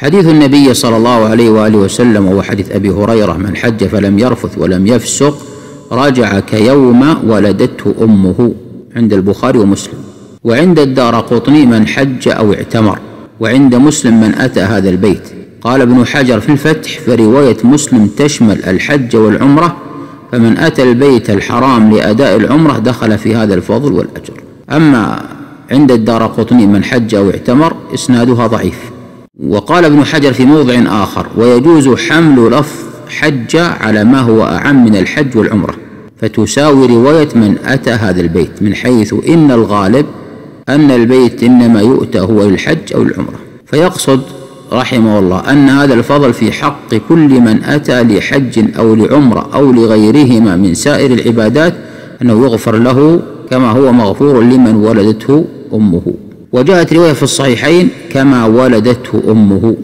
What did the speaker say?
حديث النبي صلى الله عليه وآله وسلم وهو حديث أبي هريرة من حج فلم يرفث ولم يفسق رجع كيوم ولدته أمه عند البخاري ومسلم. وعند الدار قطني من حج أو اعتمر وعند مسلم من أتى هذا البيت. قال ابن حجر في الفتح فرواية مسلم تشمل الحج والعمرة فمن أتى البيت الحرام لأداء العمرة دخل في هذا الفضل والأجر. أما عند الدار قطني من حج أو اعتمر إسنادها ضعيف. وقال ابن حجر في موضع آخر ويجوز حمل لفظ حج على ما هو أعم من الحج والعمرة. فتساوي رواية من أتى هذا البيت من حيث إن الغالب أن البيت إنما يؤتى هو للحج أو العمرة فيقصد رحمه الله أن هذا الفضل في حق كل من أتى لحج أو لعمرة أو لغيرهما من سائر العبادات أنه يغفر له كما هو مغفور لمن ولدته أمه. وجاءت رواية في الصحيحين كما ولدته أمه.